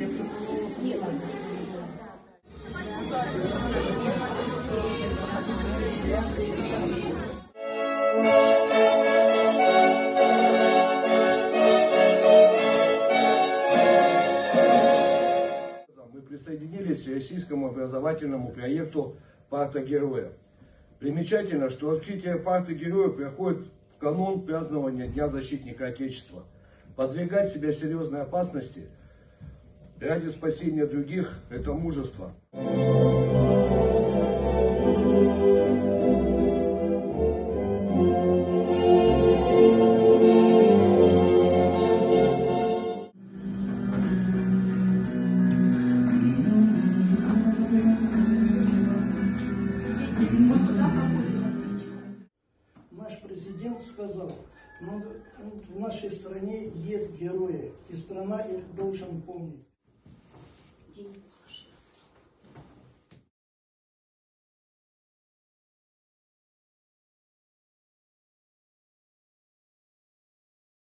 Мы присоединились к российскому образовательному проекту «Парта Героя». Примечательно, что открытие «Парты Героя» проходит в канун празднования Дня защитника Отечества. Подвергать себя серьезной опасности ради спасения других – это мужество. Сказал, ну, в нашей стране есть герои, и страна их должен помнить.